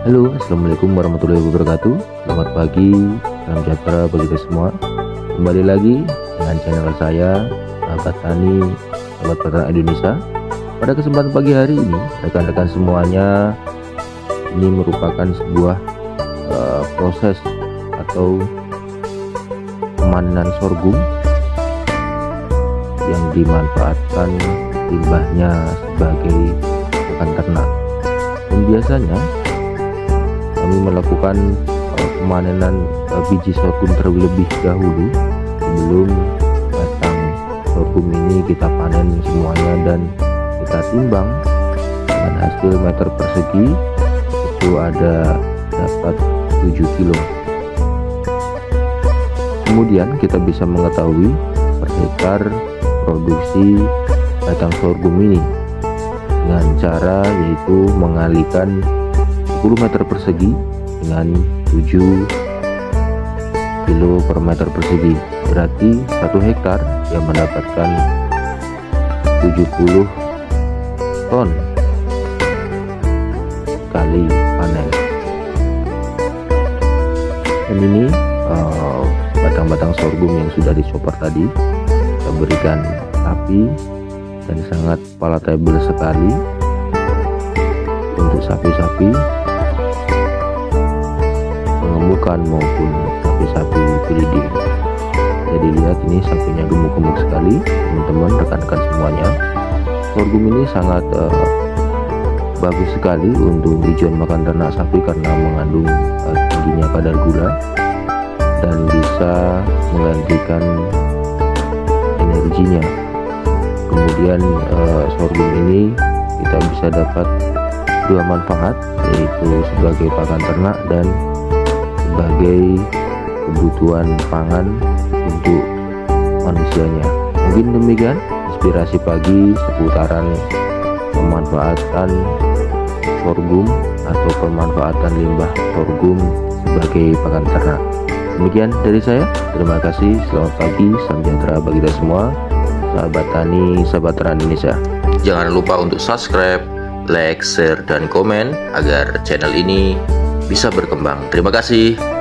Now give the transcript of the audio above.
Halo, Assalamualaikum warahmatullahi wabarakatuh. Selamat pagi, salam sejahtera bagi kita semua. Kembali lagi dengan channel saya Sahabat Tani, Sahabat Peternak Indonesia. Pada kesempatan pagi hari ini, rekan-rekan semuanya Ini merupakan sebuah uh, proses atau pemanenan sorghum Yang dimanfaatkan limbahnya sebagai pakan ternak. Dan biasanya kami melakukan uh, pemanenan uh, biji sorghum terlebih dahulu. Sebelum batang sorghum ini kita panen semuanya dan kita timbang dengan hasil meter persegi itu ada dapat 7 kilo. Kemudian kita bisa mengetahui per hektar produksi batang sorghum ini dengan cara yaitu mengalihkan 10 meter persegi dengan 7 kilo per meter persegi. Berarti satu hektar yang mendapatkan 70 ton kali panen dan ini eh, batang-batang uh, sorghum yang sudah dicopot tadi kita berikan api dan sangat palatable sekali untuk sapi-sapi mengemukan maupun sapi-sapi breeding jadi lihat ini sapinya gemuk-gemuk sekali teman-teman rekan-rekan semuanya. Sorghum ini sangat uh, bagus sekali untuk tujuan makan ternak sapi karena mengandung uh, tingginya kadar gula dan bisa menggantikan energinya. Kemudian uh, sorghum ini kita bisa dapat dua manfaat yaitu sebagai pakan ternak dan sebagai kebutuhan pangan untuk manusianya mungkin demikian inspirasi pagi seputaran pemanfaatan sorghum atau pemanfaatan limbah sorghum sebagai pakan ternak demikian dari saya terima kasih selamat pagi salam sejahtera bagi kita semua sahabat tani, sahabat ternak Indonesia. Jangan lupa untuk subscribe, like, share, dan komen agar channel ini bisa berkembang. Terima kasih.